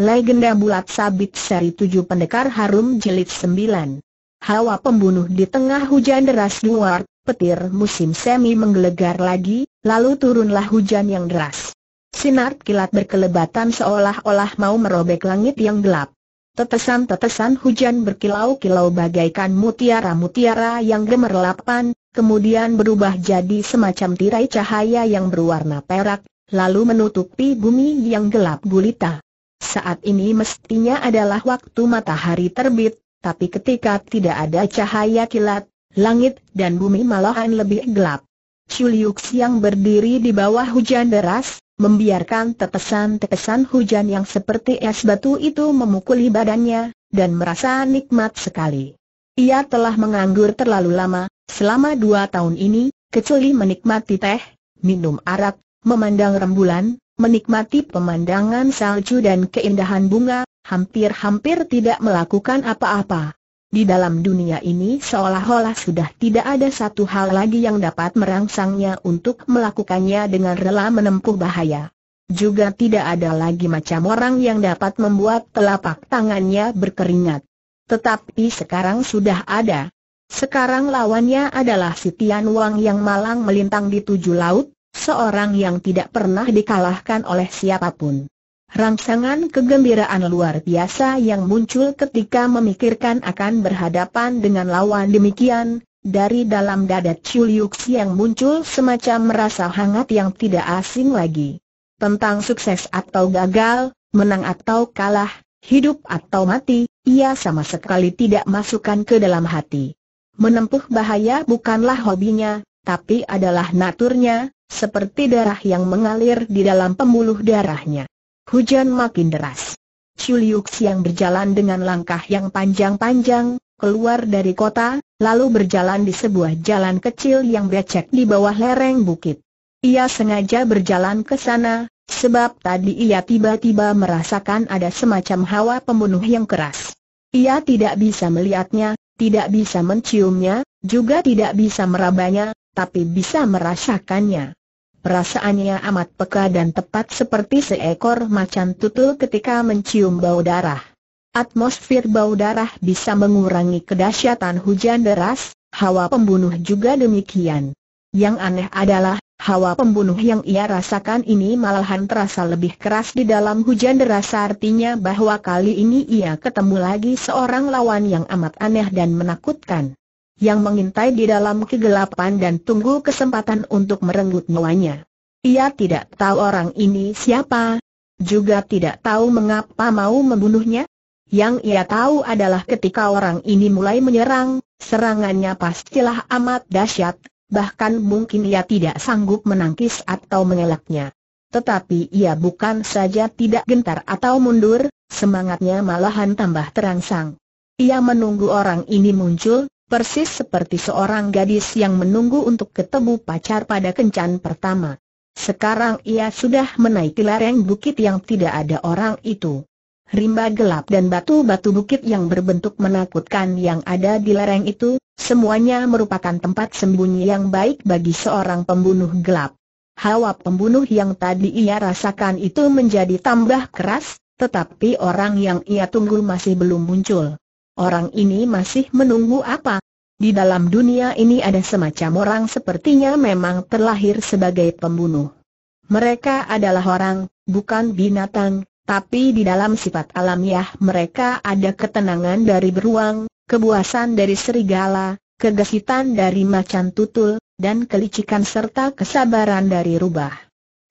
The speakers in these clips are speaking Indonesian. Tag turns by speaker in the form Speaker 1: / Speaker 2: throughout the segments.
Speaker 1: Legenda bulat sabit seri tujuh pendekar harum jilid sembilan. Hawa pembunuh di tengah hujan deras luar, petir musim semi menggelegar lagi, lalu turunlah hujan yang deras. Sinar kilat berkelebatan seolah-olah mau merobek langit yang gelap. Tetesan-tetesan hujan berkilau-kilau bagaikan mutiara-mutiara yang gemerlapan, kemudian berubah jadi semacam tirai cahaya yang berwarna perak, lalu menutupi bumi yang gelap gulita. Saat ini mestinya adalah waktu matahari terbit, tapi ketika tidak ada cahaya kilat, langit dan bumi malahan lebih gelap. Chuliuk yang berdiri di bawah hujan deras, membiarkan tetesan-tetesan hujan yang seperti es batu itu memukuli badannya, dan merasa nikmat sekali. Ia telah menganggur terlalu lama, selama dua tahun ini, kecuali menikmati teh, minum arak, memandang rembulan, menikmati pemandangan salju dan keindahan bunga, hampir-hampir tidak melakukan apa-apa. Di dalam dunia ini seolah-olah sudah tidak ada satu hal lagi yang dapat merangsangnya untuk melakukannya dengan rela menempuh bahaya. Juga tidak ada lagi macam orang yang dapat membuat telapak tangannya berkeringat. Tetapi sekarang sudah ada. Sekarang lawannya adalah si Tian Wang yang malang melintang di tujuh laut, seorang yang tidak pernah dikalahkan oleh siapa pun. Rangsangan kegembiraan luar biasa yang muncul ketika memikirkan akan berhadapan dengan lawan demikian, dari dalam dada Chuliux yang muncul semacam rasa hangat yang tidak asing lagi. Tentang sukses atau gagal, menang atau kalah, hidup atau mati, ia sama sekali tidak masukkan ke dalam hati. Menempuh bahaya bukanlah hobinya, tapi adalah naturnya, seperti darah yang mengalir di dalam pembuluh darahnya. Hujan makin deras. Chuliuk yang berjalan dengan langkah yang panjang-panjang, keluar dari kota, lalu berjalan di sebuah jalan kecil yang becek di bawah lereng bukit. Ia sengaja berjalan ke sana, sebab tadi ia tiba-tiba merasakan ada semacam hawa pembunuh yang keras. Ia tidak bisa melihatnya, tidak bisa menciumnya, juga tidak bisa merabanya, tapi bisa merasakannya. Perasaannya amat peka dan tepat seperti seekor macan tutul ketika mencium bau darah. Atmosfer bau darah bisa mengurangi kedahsyatan hujan deras, hawa pembunuh juga demikian. Yang aneh adalah, hawa pembunuh yang ia rasakan ini malahan terasa lebih keras di dalam hujan deras artinya bahwa kali ini ia ketemu lagi seorang lawan yang amat aneh dan menakutkan yang mengintai di dalam kegelapan dan tunggu kesempatan untuk merenggut nyawanya. Ia tidak tahu orang ini siapa, juga tidak tahu mengapa mau membunuhnya. Yang ia tahu adalah ketika orang ini mulai menyerang, serangannya pastilah amat dahsyat, bahkan mungkin ia tidak sanggup menangkis atau mengelaknya. Tetapi ia bukan saja tidak gentar atau mundur, semangatnya malahan tambah terangsang. Ia menunggu orang ini muncul, persis seperti seorang gadis yang menunggu untuk ketemu pacar pada kencan pertama. Sekarang ia sudah menaiki lereng bukit yang tidak ada orang itu. Rimba gelap dan batu-batu bukit yang berbentuk menakutkan yang ada di lereng itu, semuanya merupakan tempat sembunyi yang baik bagi seorang pembunuh gelap. Hawa pembunuh yang tadi ia rasakan itu menjadi tambah keras, tetapi orang yang ia tunggu masih belum muncul. Orang ini masih menunggu apa? Di dalam dunia ini ada semacam orang sepertinya memang terlahir sebagai pembunuh. Mereka adalah orang, bukan binatang, tapi di dalam sifat alamiah mereka ada ketenangan dari beruang, kebuasan dari serigala, kegesitan dari macan tutul, dan kelicikan serta kesabaran dari rubah.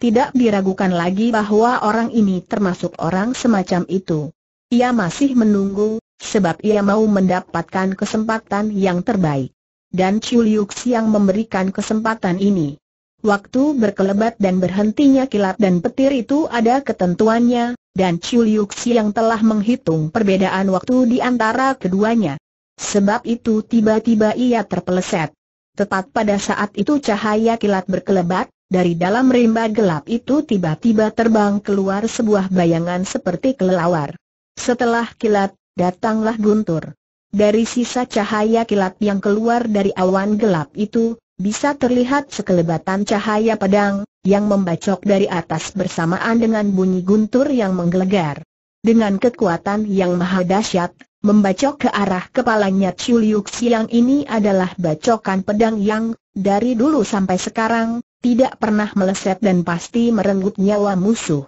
Speaker 1: Tidak diragukan lagi bahwa orang ini termasuk orang semacam itu. Ia masih menunggu, sebab ia mau mendapatkan kesempatan yang terbaik. Dan Chuliuk yang memberikan kesempatan ini. Waktu berkelebat dan berhentinya kilat dan petir itu ada ketentuannya, dan Chuliuk yang telah menghitung perbedaan waktu di antara keduanya. Sebab itu tiba-tiba ia terpeleset. Tepat pada saat itu cahaya kilat berkelebat, dari dalam rimba gelap itu tiba-tiba terbang keluar sebuah bayangan seperti kelelawar. Setelah kilat, datanglah guntur. Dari sisa cahaya kilat yang keluar dari awan gelap itu, bisa terlihat sekelebatan cahaya pedang, yang membacok dari atas bersamaan dengan bunyi guntur yang menggelegar. dengan kekuatan yang maha dahsyat, membacok ke arah kepalanya Chuliuk Siang ini adalah bacokan pedang yang, dari dulu sampai sekarang, tidak pernah meleset dan pasti merenggut nyawa musuh.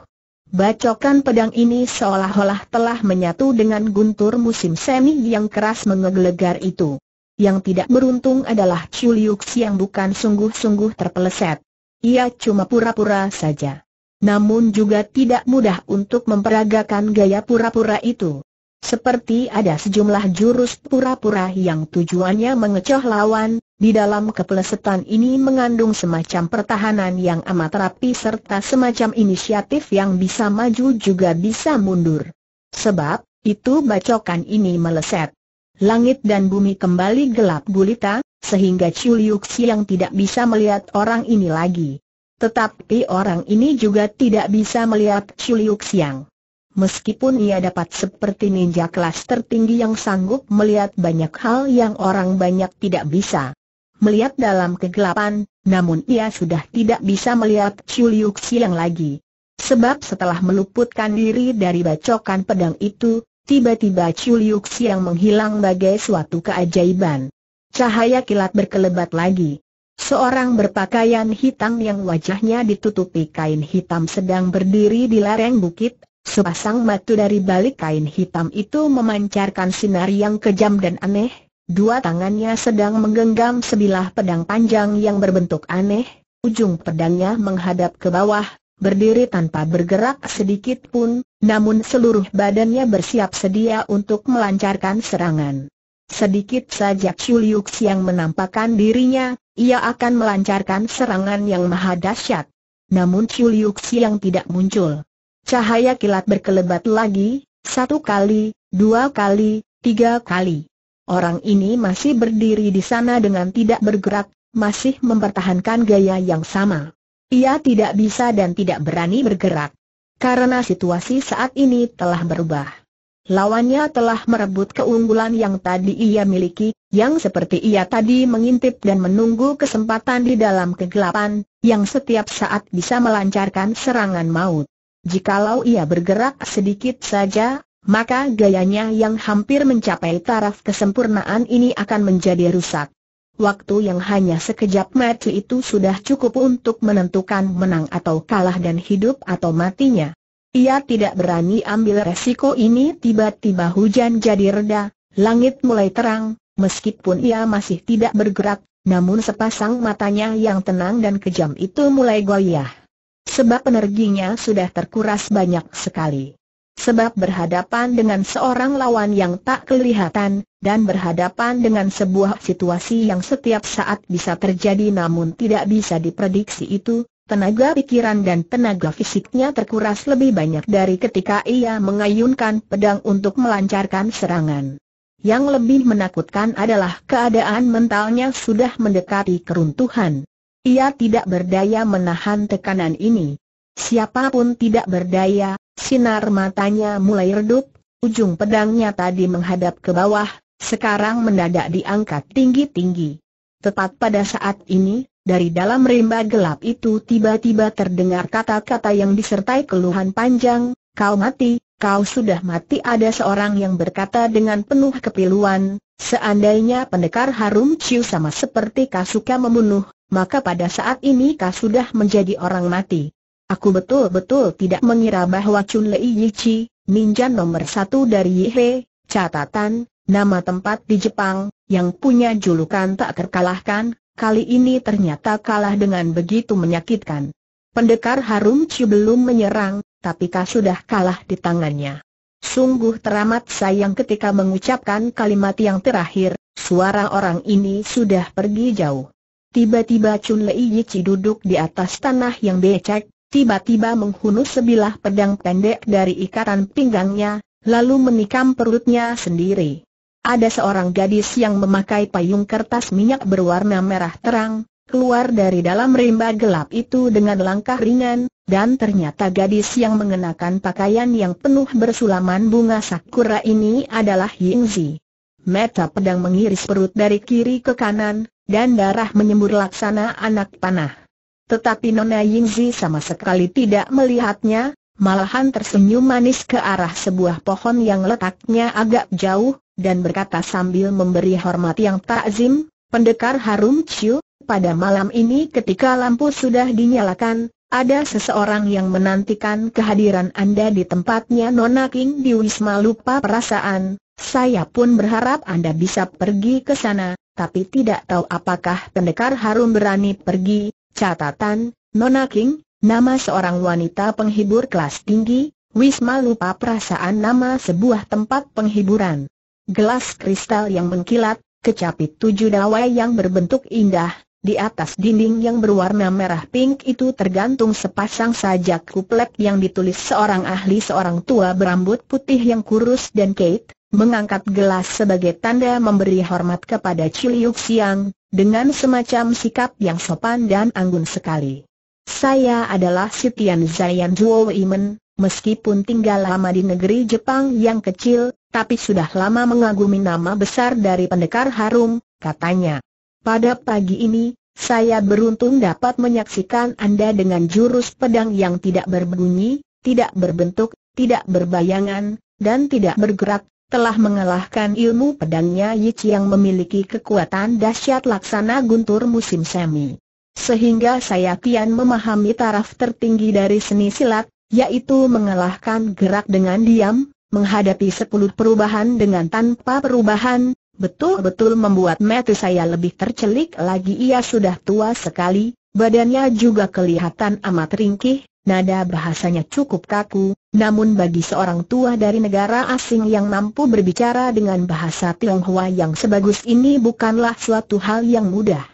Speaker 1: Bacokan pedang ini seolah-olah telah menyatu dengan guntur musim semi yang keras mengegelegar itu. Yang tidak beruntung adalah Chuliuk yang bukan sungguh-sungguh terpeleset. Ia cuma pura-pura saja. Namun juga tidak mudah untuk memperagakan gaya pura-pura itu. Seperti ada sejumlah jurus pura-pura yang tujuannya mengecoh lawan, di dalam kepelesetan ini mengandung semacam pertahanan yang amat rapi serta semacam inisiatif yang bisa maju juga bisa mundur. Sebab, itu bacokan ini meleset. Langit dan bumi kembali gelap gulita, sehingga Chuliuk Siang tidak bisa melihat orang ini lagi. Tetapi orang ini juga tidak bisa melihat Chuliuk Siang. Meskipun ia dapat seperti ninja kelas tertinggi yang sanggup melihat banyak hal yang orang banyak tidak bisa. Melihat dalam kegelapan, namun ia sudah tidak bisa melihat Chuliuk Siang lagi. Sebab setelah meluputkan diri dari bacokan pedang itu, tiba-tiba Chuliuk Siang menghilang bagai suatu keajaiban. Cahaya kilat berkelebat lagi. Seorang berpakaian hitam yang wajahnya ditutupi kain hitam sedang berdiri di lereng bukit, sepasang mata dari balik kain hitam itu memancarkan sinar yang kejam dan aneh, dua tangannya sedang menggenggam sebilah pedang panjang yang berbentuk aneh, ujung pedangnya menghadap ke bawah, berdiri tanpa bergerak sedikit pun, namun seluruh badannya bersiap sedia untuk melancarkan serangan. Sedikit saja Chuliuk yang menampakkan dirinya, ia akan melancarkan serangan yang maha dahsyat. Namun Chuliuk yang tidak muncul. Cahaya kilat berkelebat lagi, satu kali, dua kali, tiga kali. Orang ini masih berdiri di sana dengan tidak bergerak, masih mempertahankan gaya yang sama. Ia tidak bisa dan tidak berani bergerak. Karena situasi saat ini telah berubah. Lawannya telah merebut keunggulan yang tadi ia miliki, yang seperti ia tadi mengintip dan menunggu kesempatan di dalam kegelapan, yang setiap saat bisa melancarkan serangan maut. Jikalau ia bergerak sedikit saja, maka gayanya yang hampir mencapai taraf kesempurnaan ini akan menjadi rusak. Waktu yang hanya sekejap mata itu sudah cukup untuk menentukan menang atau kalah dan hidup atau matinya. Ia tidak berani ambil resiko ini tiba-tiba hujan jadi reda, langit mulai terang, meskipun ia masih tidak bergerak, namun sepasang matanya yang tenang dan kejam itu mulai goyah. Sebab energinya sudah terkuras banyak sekali. Sebab berhadapan dengan seorang lawan yang tak kelihatan, dan berhadapan dengan sebuah situasi yang setiap saat bisa terjadi namun tidak bisa diprediksi itu, tenaga pikiran dan tenaga fisiknya terkuras lebih banyak dari ketika ia mengayunkan pedang untuk melancarkan serangan. Yang lebih menakutkan adalah keadaan mentalnya sudah mendekati keruntuhan. Ia tidak berdaya menahan tekanan ini. Siapa pun tidak berdaya, sinar matanya mulai redup, ujung pedangnya tadi menghadap ke bawah, sekarang mendadak diangkat tinggi-tinggi. Tepat pada saat ini, dari dalam rimba gelap itu tiba-tiba terdengar kata-kata yang disertai keluhan panjang, kau mati, kau sudah mati ada seorang yang berkata dengan penuh kepiluan, seandainya pendekar harum ciu sama seperti kau suka membunuh, maka pada saat ini kau sudah menjadi orang mati. Aku betul-betul tidak mengira bahwa Chun Lei Yichi, ninja nomor satu dari Yihe, catatan, nama tempat di Jepang, yang punya julukan tak terkalahkan, kali ini ternyata kalah dengan begitu menyakitkan. Pendekar Harum Ciu belum menyerang, tapi kau sudah kalah di tangannya. Sungguh teramat sayang ketika mengucapkan kalimat yang terakhir, suara orang ini sudah pergi jauh. Tiba-tiba Chun Lei Yichi duduk di atas tanah yang becek, tiba-tiba menghunus sebilah pedang pendek dari ikatan pinggangnya, lalu menikam perutnya sendiri. Ada seorang gadis yang memakai payung kertas minyak berwarna merah terang, keluar dari dalam rimba gelap itu dengan langkah ringan, dan ternyata gadis yang mengenakan pakaian yang penuh bersulaman bunga sakura ini adalah Yingzi. Meta pedang mengiris perut dari kiri ke kanan, dan darah menyembur laksana anak panah. Tetapi Nona Yingzi sama sekali tidak melihatnya, malahan tersenyum manis ke arah sebuah pohon yang letaknya agak jauh, dan berkata sambil memberi hormat yang takzim, pendekar Harum Chiu, pada malam ini ketika lampu sudah dinyalakan, ada seseorang yang menantikan kehadiran Anda di tempatnya Nona King di Wisma Lupa Perasaan. Saya pun berharap Anda bisa pergi ke sana, tapi tidak tahu apakah pendekar harum berani pergi. Catatan, Nona King, nama seorang wanita penghibur kelas tinggi, Wisma Lupa Perasaan nama sebuah tempat penghiburan. Gelas kristal yang mengkilat, kecapit tujuh dawai yang berbentuk indah, di atas dinding yang berwarna merah pink itu tergantung sepasang sajak kuplek yang ditulis seorang ahli seorang tua berambut putih yang kurus dan Kate, mengangkat gelas sebagai tanda memberi hormat kepada Ciliuk Siang, dengan semacam sikap yang sopan dan anggun sekali. Saya adalah Sitian Zayan Zuo Imen, meskipun tinggal lama di negeri Jepang yang kecil, tapi sudah lama mengagumi nama besar dari pendekar harum, katanya. Pada pagi ini, saya beruntung dapat menyaksikan Anda dengan jurus pedang yang tidak berbunyi, tidak berbentuk, tidak berbayangan, dan tidak bergerak, telah mengalahkan ilmu pedangnya Yichi yang memiliki kekuatan dahsyat laksana guntur musim semi. Sehingga saya kian memahami taraf tertinggi dari seni silat, yaitu mengalahkan gerak dengan diam, menghadapi sepuluh perubahan dengan tanpa perubahan, betul-betul membuat mata saya lebih tercelik lagi ia sudah tua sekali, badannya juga kelihatan amat ringkih, nada bahasanya cukup kaku, namun bagi seorang tua dari negara asing yang mampu berbicara dengan bahasa Tionghoa yang sebagus ini bukanlah suatu hal yang mudah.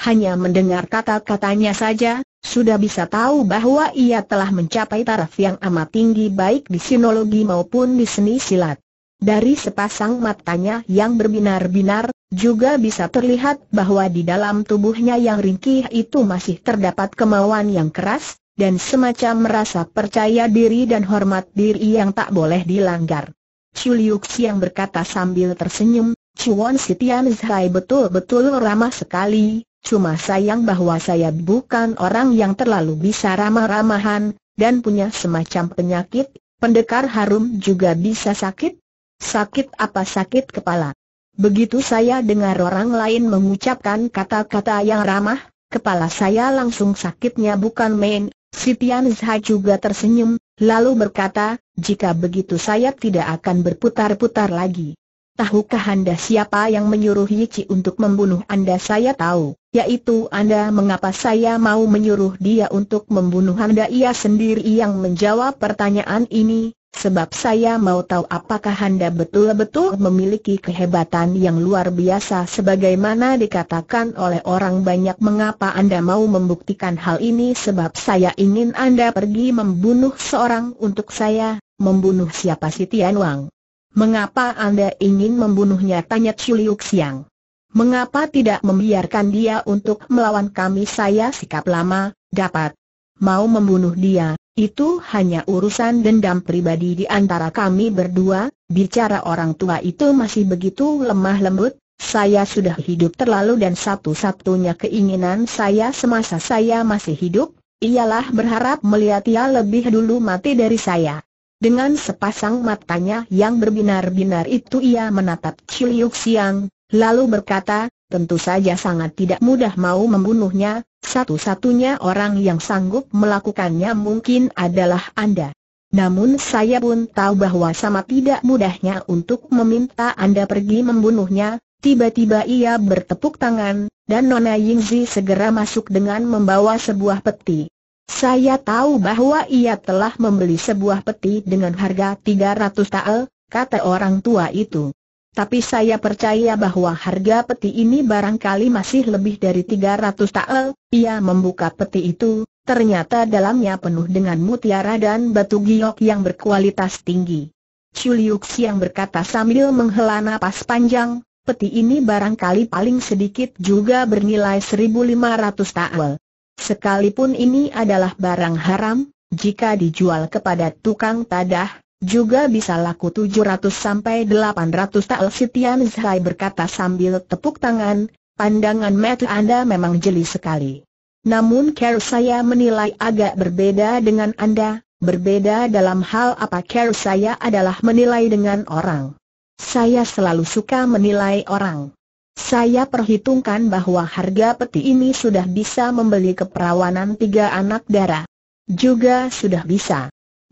Speaker 1: Hanya mendengar kata-katanya saja, sudah bisa tahu bahwa ia telah mencapai taraf yang amat tinggi baik di sinologi maupun di seni silat. Dari sepasang matanya yang berbinar-binar, juga bisa terlihat bahwa di dalam tubuhnya yang ringkih itu masih terdapat kemauan yang keras, dan semacam merasa percaya diri dan hormat diri yang tak boleh dilanggar. Chuliuk yang berkata sambil tersenyum, Chuan Sitian Zhai betul-betul ramah sekali, cuma sayang bahwa saya bukan orang yang terlalu bisa ramah-ramahan, dan punya semacam penyakit, pendekar harum juga bisa sakit, Sakit apa sakit kepala? Begitu saya dengar orang lain mengucapkan kata-kata yang ramah, kepala saya langsung sakitnya bukan main. Sitian Zha juga tersenyum, lalu berkata, jika begitu saya tidak akan berputar-putar lagi. Tahukah Anda siapa yang menyuruh Yichi untuk membunuh Anda? Saya tahu, yaitu Anda mengapa saya mau menyuruh dia untuk membunuh Anda Ia sendiri yang menjawab pertanyaan ini, Sebab saya mau tahu apakah Anda betul-betul memiliki kehebatan yang luar biasa sebagaimana dikatakan oleh orang banyak mengapa Anda mau membuktikan hal ini? Sebab saya ingin Anda pergi membunuh seorang untuk saya, membunuh siapa? Si Tian Wang. Mengapa Anda ingin membunuhnya? Tanya Chuliuk Siang. Mengapa tidak membiarkan dia untuk melawan kami? Saya sikap lama, dapat. Mau membunuh dia, itu hanya urusan dendam pribadi di antara kami berdua, bicara orang tua itu masih begitu lemah lembut, saya sudah hidup terlalu dan satu-satunya keinginan saya semasa saya masih hidup, ialah berharap melihat ia lebih dulu mati dari saya. Dengan sepasang matanya yang berbinar-binar itu ia menatap Ciliuk Siang, lalu berkata, tentu saja sangat tidak mudah mau membunuhnya, satu-satunya orang yang sanggup melakukannya mungkin adalah Anda. Namun saya pun tahu bahwa sama tidak mudahnya untuk meminta Anda pergi membunuhnya, tiba-tiba ia bertepuk tangan, dan Nona Yingzi segera masuk dengan membawa sebuah peti. Saya tahu bahwa ia telah membeli sebuah peti dengan harga 300 tael, kata orang tua itu. Tapi saya percaya bahwa harga peti ini barangkali masih lebih dari 300 tael. Ia membuka peti itu, ternyata dalamnya penuh dengan mutiara dan batu giok yang berkualitas tinggi. Chuliuk yang berkata sambil menghela napas panjang, peti ini barangkali paling sedikit juga bernilai 1500 tael. Sekalipun ini adalah barang haram, jika dijual kepada tukang tadah, juga bisa laku 700 sampai 800 tak Sitian Zhai berkata sambil tepuk tangan, pandangan mata Anda memang jeli sekali. Namun care saya menilai agak berbeda dengan Anda, berbeda dalam hal apa care saya adalah menilai dengan orang. Saya selalu suka menilai orang. Saya perhitungkan bahwa harga peti ini sudah bisa membeli keperawanan tiga anak darah. Juga sudah bisa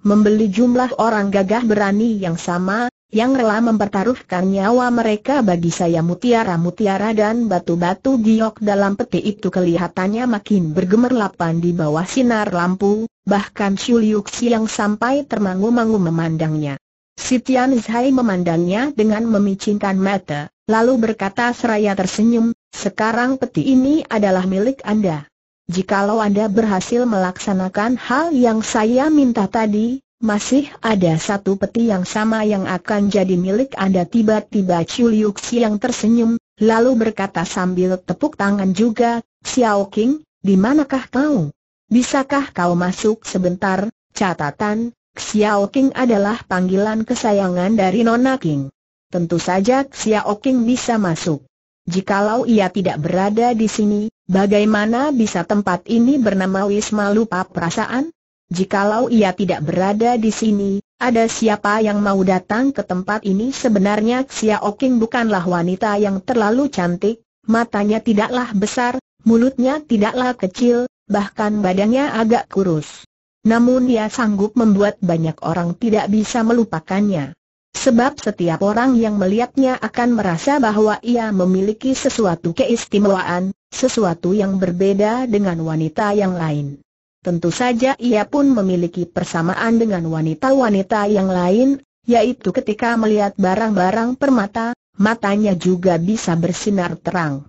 Speaker 1: membeli jumlah orang gagah berani yang sama, yang rela mempertaruhkan nyawa mereka bagi saya mutiara-mutiara dan batu-batu giok dalam peti itu kelihatannya makin bergemerlapan di bawah sinar lampu, bahkan Shuliuk yang sampai termangu-mangu memandangnya. Sitian Zhai memandangnya dengan memicingkan mata, lalu berkata seraya tersenyum, sekarang peti ini adalah milik Anda. Jikalau Anda berhasil melaksanakan hal yang saya minta tadi, masih ada satu peti yang sama yang akan jadi milik Anda tiba-tiba Chuliuk yang tersenyum, lalu berkata sambil tepuk tangan juga, Xiao King, di manakah kau? Bisakah kau masuk sebentar? Catatan, Xiao King adalah panggilan kesayangan dari Nona King. Tentu saja Xiao King bisa masuk. Jikalau ia tidak berada di sini, bagaimana bisa tempat ini bernama Wisma Lupa Perasaan? Jikalau ia tidak berada di sini, ada siapa yang mau datang ke tempat ini? Sebenarnya Xiao bukanlah wanita yang terlalu cantik, matanya tidaklah besar, mulutnya tidaklah kecil, bahkan badannya agak kurus. Namun dia sanggup membuat banyak orang tidak bisa melupakannya. Sebab setiap orang yang melihatnya akan merasa bahwa ia memiliki sesuatu keistimewaan, sesuatu yang berbeda dengan wanita yang lain. Tentu saja ia pun memiliki persamaan dengan wanita-wanita yang lain, yaitu ketika melihat barang-barang permata, matanya juga bisa bersinar terang.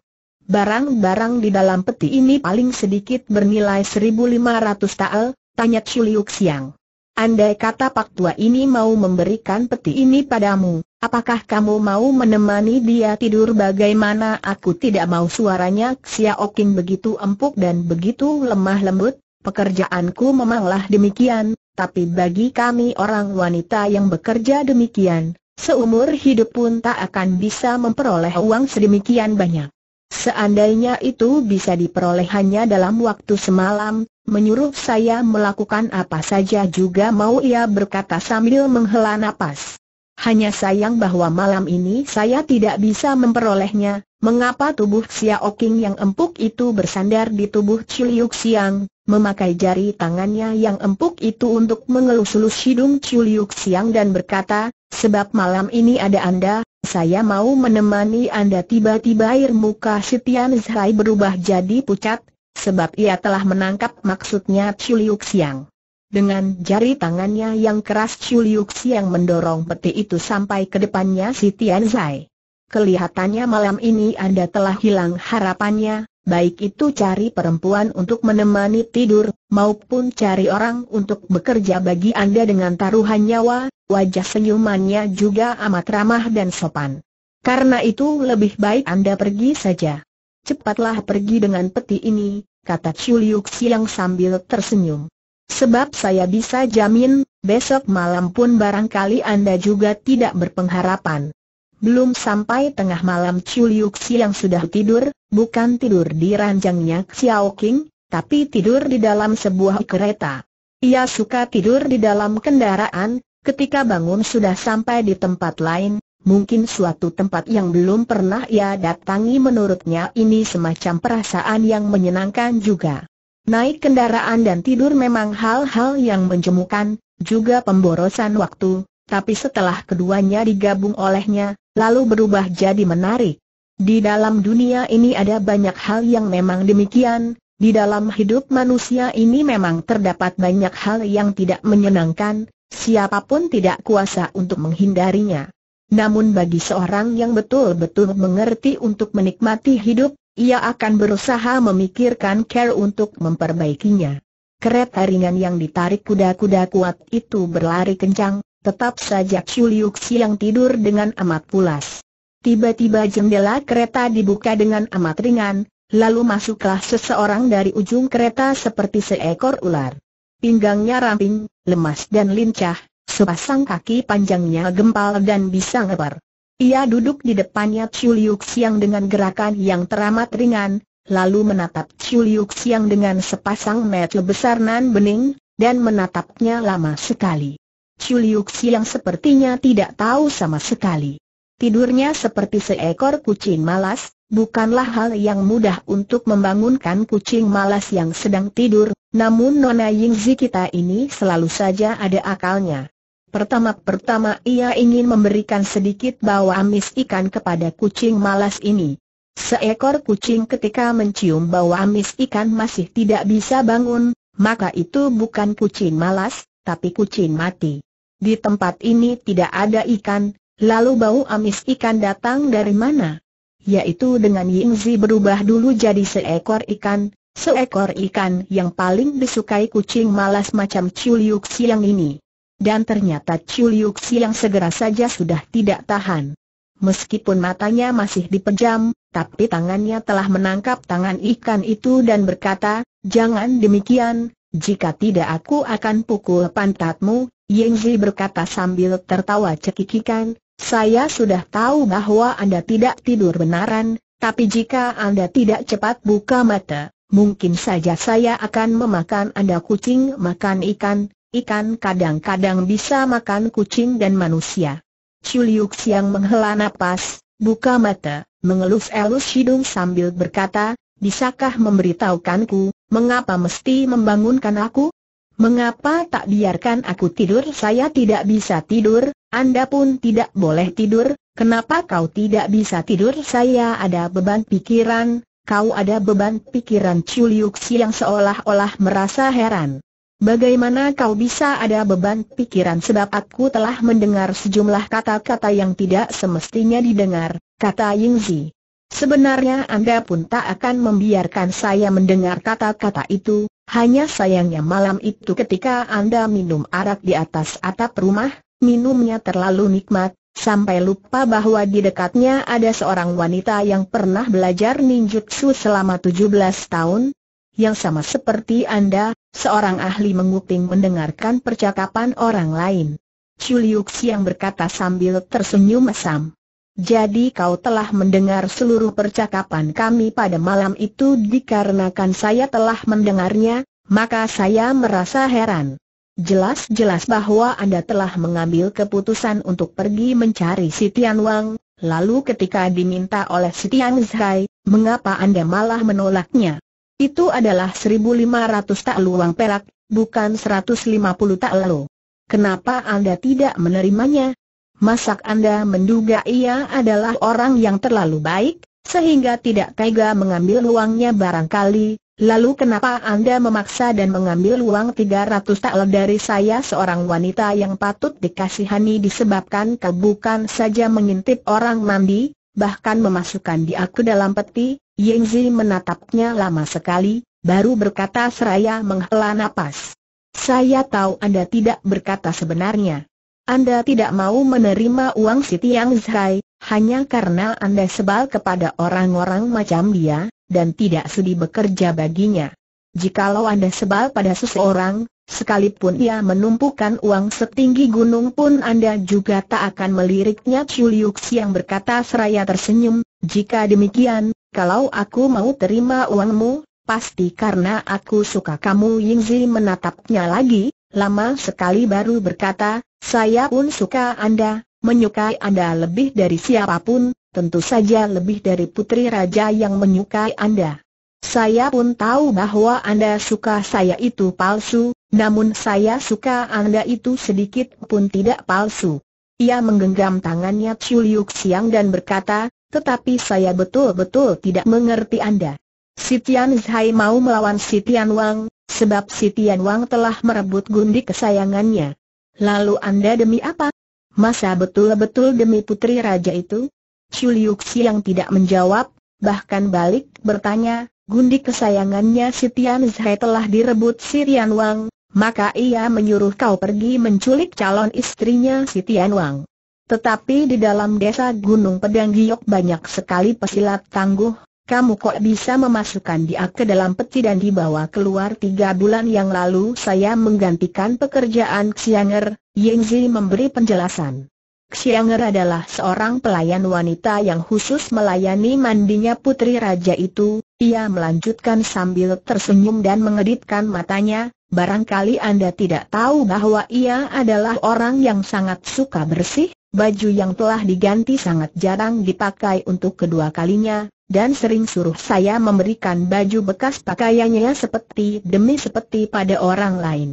Speaker 1: Barang-barang di dalam peti ini paling sedikit bernilai 1500 tael, Tanya Chuliuk Siang. Andai kata Pak Tua ini mau memberikan peti ini padamu, apakah kamu mau menemani dia tidur bagaimana aku tidak mau suaranya Xia Oking begitu empuk dan begitu lemah lembut, pekerjaanku memanglah demikian, tapi bagi kami orang wanita yang bekerja demikian, seumur hidup pun tak akan bisa memperoleh uang sedemikian banyak. Seandainya itu bisa diperoleh hanya dalam waktu semalam, menyuruh saya melakukan apa saja juga mau ia berkata sambil menghela napas. Hanya sayang bahwa malam ini saya tidak bisa memperolehnya, mengapa tubuh Xia Oking yang empuk itu bersandar di tubuh Chuliuk Siang, memakai jari tangannya yang empuk itu untuk mengelus-elus hidung Chuliuk Siang dan berkata, sebab malam ini ada Anda, saya mau menemani Anda tiba-tiba air muka Sitian Zhai berubah jadi pucat, sebab ia telah menangkap maksudnya Chuliuk Siang. Dengan jari tangannya yang keras Chuliuk Siang mendorong peti itu sampai ke depannya Sitian Zhai. Kelihatannya malam ini Anda telah hilang harapannya, baik itu cari perempuan untuk menemani tidur, maupun cari orang untuk bekerja bagi Anda dengan taruhan nyawa, wajah senyumannya juga amat ramah dan sopan. Karena itu lebih baik Anda pergi saja. Cepatlah pergi dengan peti ini, kata Chuliuk Siang sambil tersenyum. Sebab saya bisa jamin, besok malam pun barangkali Anda juga tidak berpengharapan. Belum sampai tengah malam Chuliuk Siang sudah tidur, bukan tidur di ranjangnya Xiao King, tapi tidur di dalam sebuah kereta. Ia suka tidur di dalam kendaraan, Ketika bangun sudah sampai di tempat lain, mungkin suatu tempat yang belum pernah ia datangi menurutnya ini semacam perasaan yang menyenangkan juga. Naik kendaraan dan tidur memang hal-hal yang menjemukan, juga pemborosan waktu, tapi setelah keduanya digabung olehnya, lalu berubah jadi menarik. Di dalam dunia ini ada banyak hal yang memang demikian, di dalam hidup manusia ini memang terdapat banyak hal yang tidak menyenangkan, Siapa pun tidak kuasa untuk menghindarinya. Namun bagi seorang yang betul-betul mengerti untuk menikmati hidup, ia akan berusaha memikirkan care untuk memperbaikinya. Kereta ringan yang ditarik kuda-kuda kuat itu berlari kencang, tetap saja Chuliuk yang tidur dengan amat pulas. Tiba-tiba jendela kereta dibuka dengan amat ringan, lalu masuklah seseorang dari ujung kereta seperti seekor ular. Pinggangnya ramping, lemas dan lincah, sepasang kaki panjangnya gempal dan bisa ngeper. Ia duduk di depannya Chuliuk Siang dengan gerakan yang teramat ringan, lalu menatap Chuliuk Siang dengan sepasang mata besar nan bening, dan menatapnya lama sekali. Chuliuk yang sepertinya tidak tahu sama sekali. Tidurnya seperti seekor kucing malas, bukanlah hal yang mudah untuk membangunkan kucing malas yang sedang tidur, namun Nona Yingzi kita ini selalu saja ada akalnya. Pertama-pertama ia ingin memberikan sedikit bau amis ikan kepada kucing malas ini. Seekor kucing ketika mencium bau amis ikan masih tidak bisa bangun, maka itu bukan kucing malas, tapi kucing mati. Di tempat ini tidak ada ikan, lalu bau amis ikan datang dari mana? Yaitu dengan Yingzi berubah dulu jadi seekor ikan, Seekor ikan yang paling disukai kucing malas macam Chuliuk Siang ini. Dan ternyata Chuliuk Siang segera saja sudah tidak tahan. Meskipun matanya masih dipejam, tapi tangannya telah menangkap tangan ikan itu dan berkata, Jangan demikian, jika tidak aku akan pukul pantatmu, Yingzi berkata sambil tertawa cekikikan, saya sudah tahu bahwa Anda tidak tidur benaran, tapi jika Anda tidak cepat buka mata, mungkin saja saya akan memakan Anda kucing makan ikan, ikan kadang-kadang bisa makan kucing dan manusia. Chuliuk Siang menghela napas, buka mata, mengelus-elus hidung sambil berkata, bisakah memberitahukanku, mengapa mesti membangunkan aku? Mengapa tak biarkan aku tidur? Saya tidak bisa tidur, Anda pun tidak boleh tidur, kenapa kau tidak bisa tidur? Saya ada beban pikiran, kau ada beban pikiran Chuliuk yang seolah-olah merasa heran. Bagaimana kau bisa ada beban pikiran sebab aku telah mendengar sejumlah kata-kata yang tidak semestinya didengar, kata Yingzi. Sebenarnya Anda pun tak akan membiarkan saya mendengar kata-kata itu, hanya sayangnya malam itu ketika Anda minum arak di atas atap rumah, minumnya terlalu nikmat, sampai lupa bahwa di dekatnya ada seorang wanita yang pernah belajar ninjutsu selama 17 tahun, yang sama seperti Anda, seorang ahli menguping mendengarkan percakapan orang lain. Chuliuk yang berkata sambil tersenyum mesam. Jadi kau telah mendengar seluruh percakapan kami pada malam itu dikarenakan saya telah mendengarnya, maka saya merasa heran. Jelas-jelas bahwa Anda telah mengambil keputusan untuk pergi mencari si Tian Wang, lalu ketika diminta oleh si Tian Zhai, mengapa Anda malah menolaknya? Itu adalah 1.500 tak luang perak, bukan 150 tak lo. Kenapa Anda tidak menerimanya? Masak Anda menduga ia adalah orang yang terlalu baik, sehingga tidak tega mengambil uangnya barangkali, Lalu kenapa Anda memaksa dan mengambil uang 300 tael dari saya seorang wanita yang patut dikasihani disebabkan kau bukan saja mengintip orang mandi, bahkan memasukkan dia ke dalam peti, Yingzi menatapnya lama sekali, baru berkata seraya menghela napas. Saya tahu Anda tidak berkata sebenarnya. Anda tidak mau menerima uang Siti Yang Zhai, hanya karena Anda sebal kepada orang-orang macam dia, dan tidak sudi bekerja baginya. Jikalau Anda sebal pada seseorang, sekalipun ia menumpukan uang setinggi gunung pun Anda juga tak akan meliriknya Chuliuk yang berkata seraya tersenyum, jika demikian, kalau aku mau terima uangmu, pasti karena aku suka kamu Yingzi menatapnya lagi, lama sekali baru berkata, saya pun suka Anda, menyukai Anda lebih dari siapa pun, tentu saja lebih dari putri raja yang menyukai Anda. Saya pun tahu bahwa Anda suka saya itu palsu, namun saya suka Anda itu sedikit pun tidak palsu. Ia menggenggam tangannya Chuliuk Siang dan berkata, tetapi saya betul-betul tidak mengerti Anda. Sitian Zhai mau melawan Sitian Wang, sebab Sitian Wang telah merebut gundi kesayangannya. Lalu Anda demi apa? Masa betul-betul demi putri raja itu? Chuliuk yang tidak menjawab, bahkan balik bertanya, gundi kesayangannya si Tian Zhai telah direbut si Tian Wang, maka ia menyuruh kau pergi menculik calon istrinya si Tian Wang. Tetapi di dalam desa Gunung Pedang Giok banyak sekali pesilat tangguh, kamu kok bisa memasukkan dia ke dalam peti dan dibawa keluar tiga bulan yang lalu? Saya menggantikan pekerjaan Xianger, Yingzi memberi penjelasan. Xianger adalah seorang pelayan wanita yang khusus melayani mandinya putri raja itu, ia melanjutkan sambil tersenyum dan mengedipkan matanya, barangkali Anda tidak tahu bahwa ia adalah orang yang sangat suka bersih, baju yang telah diganti sangat jarang dipakai untuk kedua kalinya, dan sering suruh saya memberikan baju bekas pakaiannya seperti demi seperti pada orang lain.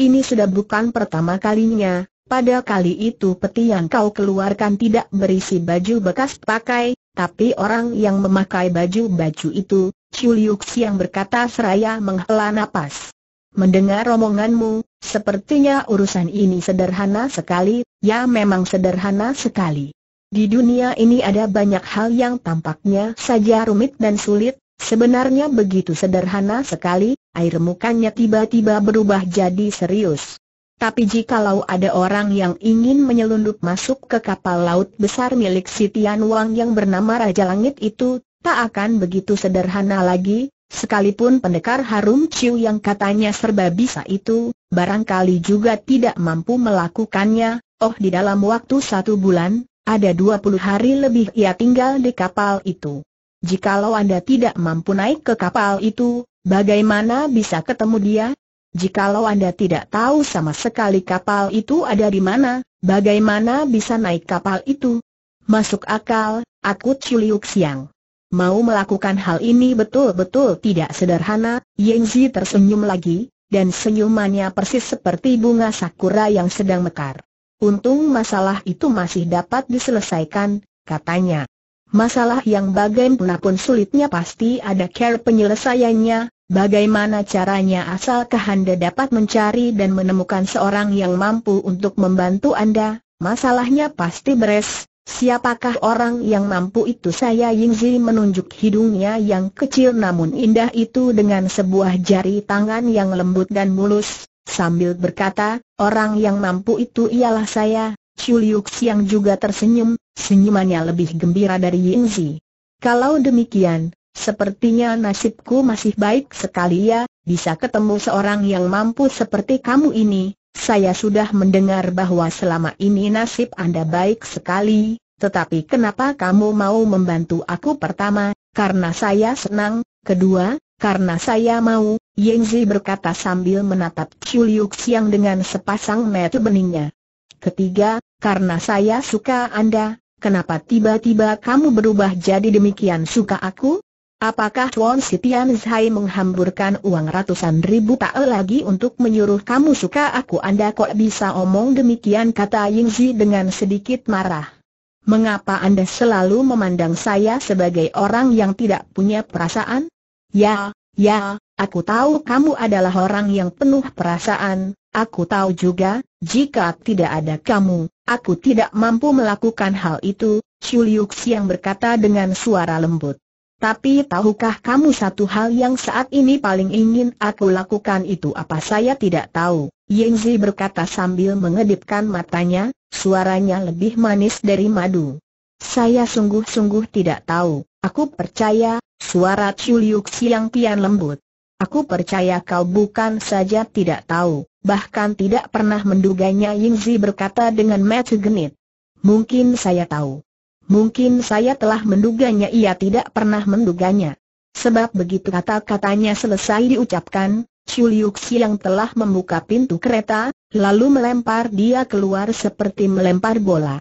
Speaker 1: Ini sudah bukan pertama kalinya, pada kali itu peti yang kau keluarkan tidak berisi baju bekas pakai, tapi orang yang memakai baju-baju itu, Chuliuk yang berkata seraya menghela napas. Mendengar omonganmu, sepertinya urusan ini sederhana sekali, ya memang sederhana sekali. Di dunia ini ada banyak hal yang tampaknya saja rumit dan sulit, sebenarnya begitu sederhana sekali, air mukanya tiba-tiba berubah jadi serius. Tapi jikalau ada orang yang ingin menyelundup masuk ke kapal laut besar milik si Tian Wang yang bernama Raja Langit itu, tak akan begitu sederhana lagi, Sekalipun pendekar Harum Chiu yang katanya serba bisa itu, barangkali juga tidak mampu melakukannya, oh di dalam waktu satu bulan, ada 20 hari lebih ia tinggal di kapal itu. Jikalau Anda tidak mampu naik ke kapal itu, bagaimana bisa ketemu dia? Jikalau Anda tidak tahu sama sekali kapal itu ada di mana, bagaimana bisa naik kapal itu? Masuk akal, aku Chuliuk Siang. Mau melakukan hal ini betul-betul tidak sederhana, Yingzi tersenyum lagi, dan senyumannya persis seperti bunga sakura yang sedang mekar. Untung masalah itu masih dapat diselesaikan, katanya. Masalah yang bagaimanapun sulitnya pasti ada care penyelesaiannya, bagaimana caranya asal Anda dapat mencari dan menemukan seorang yang mampu untuk membantu Anda, masalahnya pasti beres, Siapakah orang yang mampu itu? Saya Yingzi menunjuk hidungnya yang kecil namun indah itu dengan sebuah jari tangan yang lembut dan mulus, sambil berkata, orang yang mampu itu ialah saya, Chuliuk yang juga tersenyum, senyumannya lebih gembira dari Yingzi. Kalau demikian, sepertinya nasibku masih baik sekali ya, bisa ketemu seorang yang mampu seperti kamu ini, saya sudah mendengar bahwa selama ini nasib Anda baik sekali, tetapi kenapa kamu mau membantu aku pertama, karena saya senang, kedua, karena saya mau, Yengzi berkata sambil menatap Chuliuk Siang dengan sepasang mata beningnya. Ketiga, karena saya suka Anda, kenapa tiba-tiba kamu berubah jadi demikian suka aku? Apakah Tuan Sitian Zhai menghamburkan uang ratusan ribu tak lagi untuk menyuruh kamu suka aku Anda kok bisa omong demikian kata Yingzi dengan sedikit marah. Mengapa Anda selalu memandang saya sebagai orang yang tidak punya perasaan? Ya, ya, aku tahu kamu adalah orang yang penuh perasaan, aku tahu juga, jika tidak ada kamu, aku tidak mampu melakukan hal itu, Chuliuk yang berkata dengan suara lembut. Tapi tahukah kamu satu hal yang saat ini paling ingin aku lakukan itu apa saya tidak tahu, Yingzi berkata sambil mengedipkan matanya, suaranya lebih manis dari madu. Saya sungguh-sungguh tidak tahu, aku percaya, suara Chuliuk siang pian lembut. Aku percaya kau bukan saja tidak tahu, bahkan tidak pernah menduganya Yingzi berkata dengan mata genit. Mungkin saya tahu. Mungkin saya telah menduganya ia tidak pernah menduganya. Sebab begitu kata-katanya selesai diucapkan, Chuliuk yang telah membuka pintu kereta, lalu melempar dia keluar seperti melempar bola.